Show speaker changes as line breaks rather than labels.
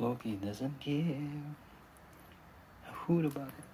Loki doesn't care. a hoot about it.